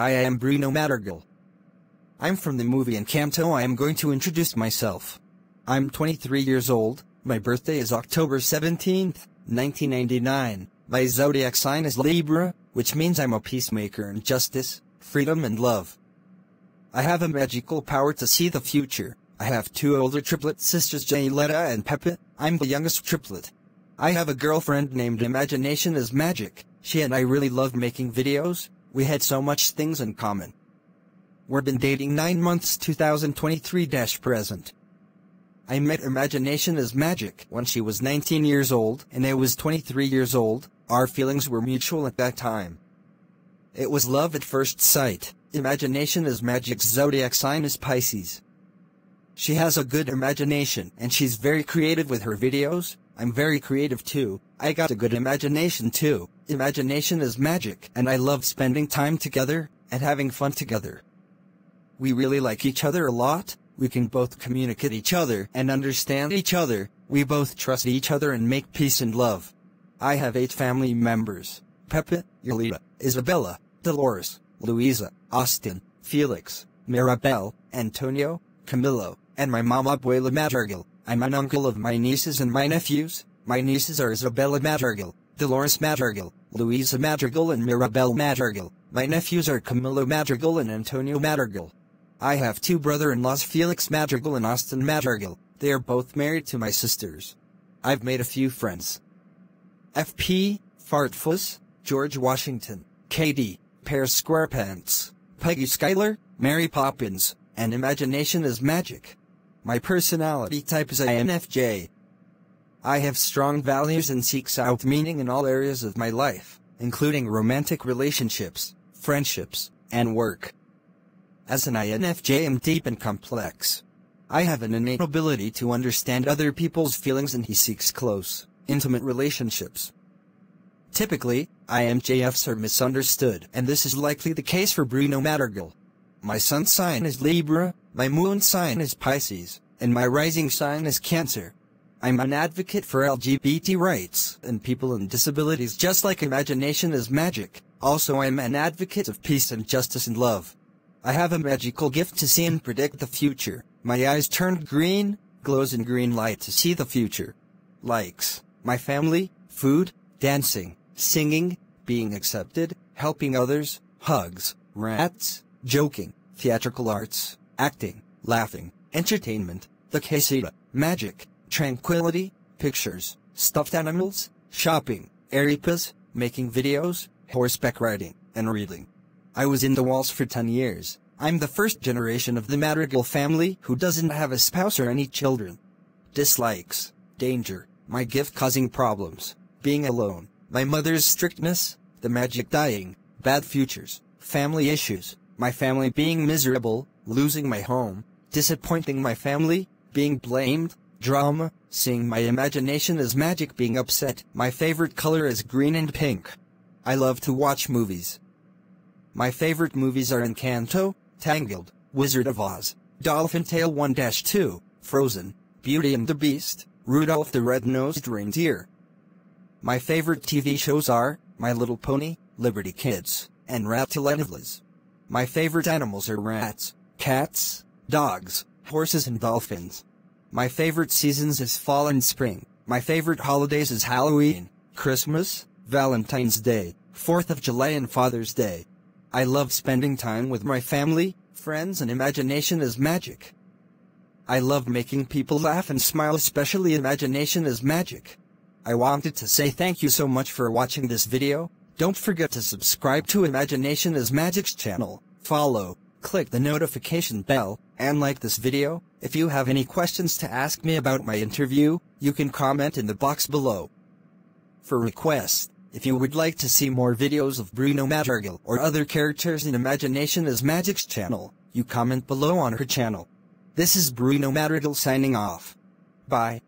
Hi, I am Bruno Madrigal. I'm from the movie Encanto. I am going to introduce myself. I'm 23 years old. My birthday is October 17th, 1999. My zodiac sign is Libra, which means I'm a peacemaker in justice, freedom and love. I have a magical power to see the future. I have two older triplet sisters Julieta and Pepa. I'm the youngest triplet. I have a girlfriend named Imagination is Magic. She and I really love making videos. We had so much things in common. We've been dating 9 months 2023-present. I met Imagination as Magic when she was 19 years old and I was 23 years old. Our feelings were mutual at that time. It was love at first sight. Imagination as Magic's zodiac sign is Pisces. She has a good imagination and she's very creative with her videos. I'm very creative too. I got a good imagination too. Imagination is magic and I love spending time together and having fun together. We really like each other a lot. We can both communicate each other and understand each other. We both trust each other and make peace and love. I have eight family members. Pepa, Julieta, Isabella, Dolores, Luisa, Austin, Felix, Mirabel, Antonio, Camilo, and my mom Abuela Madrigal. I'm an uncle of my nieces and my nephews. My nieces are Isabella Madrigal, Dolores Madrigal, Luisa Madrigal and Mirabel Madrigal. My nephews are Camilo Madrigal and Antonio Madrigal. I have two brother-in-laws Felix Madrigal and Austin Madrigal. They are both married to my sisters. I've made a few friends. FP, Fartfuss, George Washington, KD, Pear Squarepants, Peggy Schuyler, Mary Poppins, and Imagination is Magic. My personality type is INFJ. I have strong values and seeks out meaning in all areas of my life, including romantic relationships, friendships, and work. As an INFJ I'm deep and complex. I have an innate ability to understand other people's feelings and he seeks close, intimate relationships. Typically, INFJs are misunderstood and this is likely the case for Bruno Madrigal. My sun sign is Libra, my moon sign is Pisces, and my rising sign is Cancer. I'm an advocate for LGBT rights and people and disabilities just like imagination is magic. Also I'm an advocate of peace and justice and love. I have a magical gift to see and predict the future. My eyes turned green, glows in green light to see the future. Likes, my family, food, dancing, singing, being accepted, helping others, hugs, rats, joking, theatrical arts, acting, laughing, entertainment, the casita, magic, tranquility, pictures, stuffed animals, shopping, arepas, making videos, horseback riding, and reading. I was in the walls for 10 years. I'm the first generation of the Madrigal family who doesn't have a spouse or any children. Dislikes, danger, my gift causing problems, being alone, my mother's strictness, the magic dying, bad futures, family issues, my family being miserable, losing my home, disappointing my family, being blamed, drama, seeing my imagination as magic being upset. My favorite color is green and pink. I love to watch movies. My favorite movies are Encanto, Tangled, Wizard of Oz, Dolphin Tale 1-2, Frozen, Beauty and the Beast, Rudolph the Red-Nosed Reindeer. My favorite TV shows are My Little Pony, Liberty Kids, and Ratatouille. My favorite animals are rats, cats, dogs, horses and dolphins. My favorite seasons is fall and spring. My favorite holidays is Halloween, Christmas, Valentine's Day, 4th of July and Father's Day. I love spending time with my family, friends and imagination is magic. I love making people laugh and smile especially imagination is magic. I wanted to say thank you so much for watching this video. Don't forget to subscribe to Imagination is Magic's channel, follow, click the notification bell, and like this video. If you have any questions to ask me about my interview, you can comment in the box below. For requests, if you would like to see more videos of Bruno Madrigal or other characters in Imagination is Magic's channel, you comment below on her channel. This is Bruno Madrigal signing off. Bye.